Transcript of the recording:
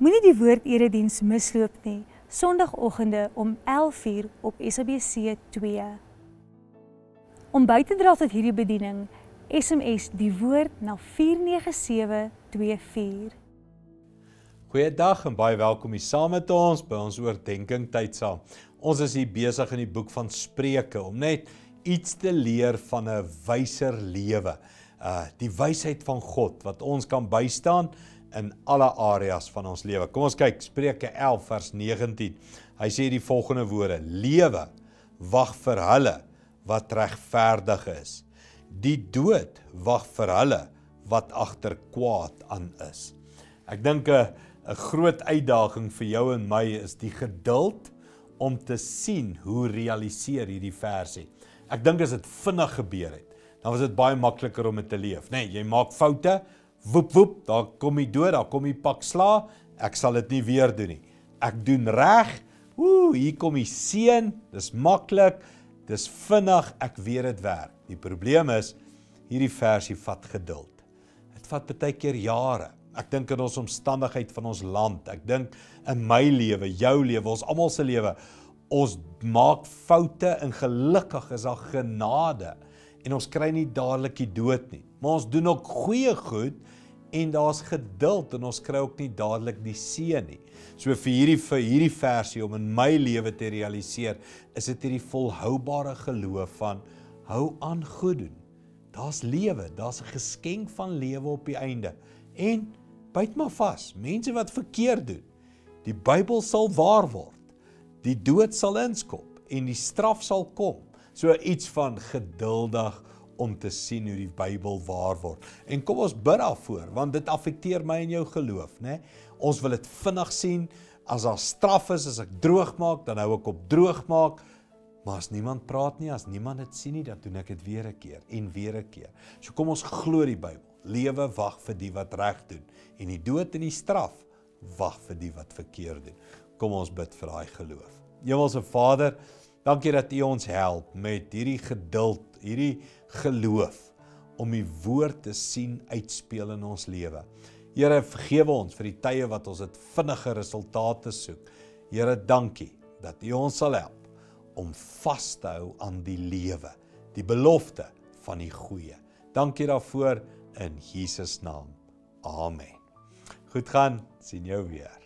Moenie die woord-erediens misloop nie. Sondagoggende om 11:00 op SABC 2. Om by te dra tot hierdie bediening, SMS die woord na 49724. Goeiedag en baie welkom hier saam met ons by ons oordeenking tyd saam. Ons is hier besig in die boek van Spreuke om net iets te leer van 'n wyser lewe. Uh die wysheid van God wat ons kan bystaan in alle areas van ons lewe. Kom ons kyk Spreuke 11 vers 19. Hy sê die volgende woorde: Lewe wag vir hulle wat regverdig is. Die dood wag vir hulle wat agter kwaad aan is. Ek dink 'n 'n groot uitdaging vir jou en my is die geduld om te sien hoe realiseer hierdie versie. Ek dink as dit vinnig gebeur het, dan was dit baie makliker om dit te leef, nê? Nee, jy maak foute, woep woep, daar kom jy dood, daar kom jy pak sla, ek sal dit nie weer doen nie. Ek doen reg. Ooh, hier kom die seën. Dis maklik. Dis vinnig, ek weet dit werk. Die probleem is hierdie versie vat geduld. Dit vat baie keer jare. Ek dink in ons omstandigheid van ons land. Ek dink in my lewe, jou lewe, ons almal se lewe. Ons maak foute en gelukkig is daar genade en ons kry nie dadelik die dood nie. Maar ons doen ook goeie goed en daar's geduld en ons kry ook nie dadelik die seën nie. So vir hierdie vir hierdie versie om in my lewe te realiseer, is dit hierdie volhoubare geloof van hou aan goed doen. Daar's lewe, daar's 'n geskenk van lewe op die einde. En byt maar vas. Mense wat verkeerd doen, die Bybel sal waar word. Die dood sal inskop en die straf sal kom. So iets van geduldig om te sien hoe die Bybel waar word. En kom ons bid daarvoor want dit affekteer my en jou geloof, né? Ons wil dit vinnig sien. As daar straf is, as ek droog maak, dan hou ek op droog maak. Maar as niemand praat nie, as niemand dit sien nie, dan doen ek dit weer 'n keer en weer 'n keer. So kom ons glo die Bybel. Lewe wag vir die wat reg doen en die dood en die straf wag vir die wat verkeerd doen. Kom ons bid vir daai geloof. Hemelse Vader, dankie dat U ons help met hierdie geduld, hierdie geloof om U woord te sien uitspeel in ons lewe. Here, vergewe ons vir die tye wat ons dit vinnige resultate soek. Here, dankie dat U ons sal help om vas te hou aan die lewe, die belofte van die goeie. Dankie daarvoor in Jesus naam. Amen. Goed gaan, sien jou weer.